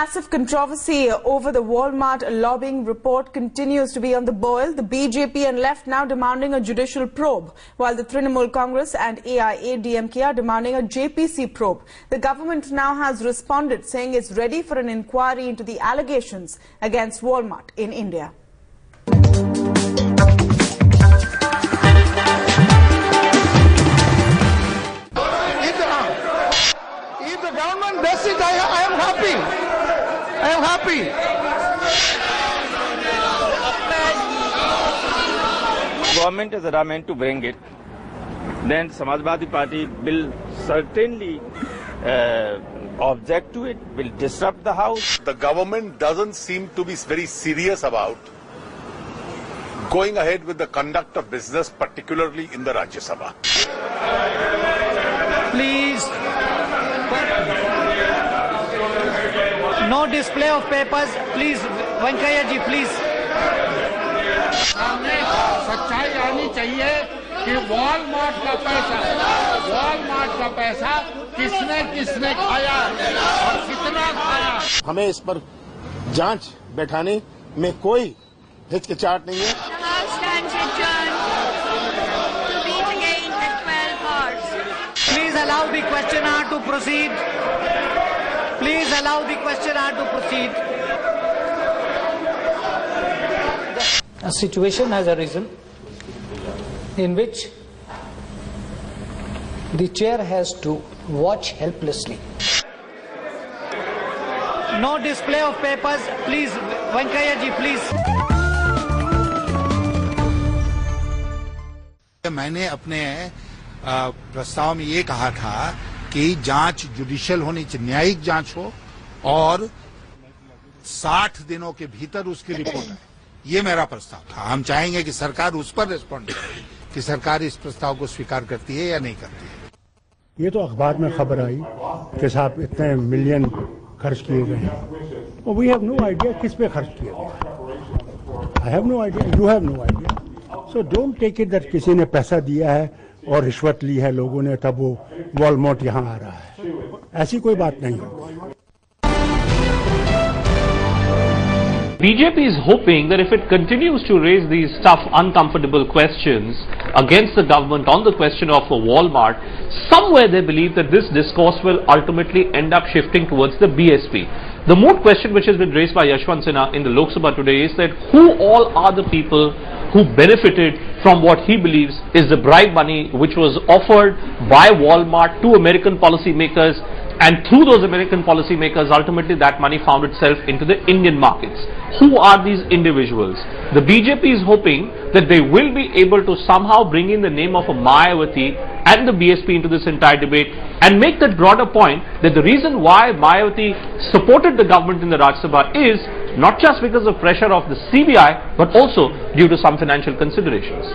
massive controversy over the Walmart lobbying report continues to be on the boil. The BJP and left now demanding a judicial probe, while the Trinamool Congress and AIADMK are demanding a JPC probe. The government now has responded, saying it's ready for an inquiry into the allegations against Walmart in India. If the government does it, I, I am happy. I am happy. government is adamant to bring it, then Samajwadi Party will certainly uh, object to it, will disrupt the house. the government doesn't seem to be very serious about going ahead with the conduct of business, particularly in the Rajya Sabha. Please. No display of papers. Please, Venkaya ji, please. सामने सच्चाई आनी चाहिए कि Walmart का पैसा Walmart का पैसा किसने किसने खाया और कितना खाया हमें इस पर जाँच बैठाने में कोई हिचकिचाहट नहीं है The House stands adjourned to meet again at 12 hours. Please allow the questioner to proceed. Please allow the questioner to proceed. A situation has arisen in which the chair has to watch helplessly. No display of papers. Please, Venkaya ji, please. मैंने अपने प्रस्ताव में ये कहा था कि जाँच judicial होनी चाहिए, न्यायिक जाँच हो और 60 दिनों के भीतर उसकी रिपोर्ट आए। ये मेरा प्रस्ताव था। हम चाहेंगे कि सरकार उस पर रिस्पॉन्ड करे कि सरकार इस प्रस्ताव को स्वीकार करती है या नहीं करती है। ये तो अखबार में खबर आई कि साहब इतने मिलियन खर्च किए गए हैं। वी हैव नो आइडिया किस पे खर्च किए गए I have no idea you have no idea so don't take it that किसी ने पैसा दिया है और रिश्वत ली है लोगों ने तब वो वॉलमार्ट यहाँ आ रहा है ऐसी कोई बात नहीं है BJP is hoping that if it continues to raise these tough, uncomfortable questions against the government on the question of a Walmart, somewhere they believe that this discourse will ultimately end up shifting towards the BSP. The moot question which has been raised by Yashwant Sinha in the Lok Sabha today is that who all are the people who benefited from what he believes is the bribe money which was offered by Walmart to American policymakers and through those American policymakers, ultimately that money found itself into the Indian markets. Who are these individuals? The BJP is hoping that they will be able to somehow bring in the name of a Mayawati and the BSP into this entire debate and make that broader point that the reason why Mayawati supported the government in the Rajya Sabha is not just because of pressure of the CBI but also due to some financial considerations.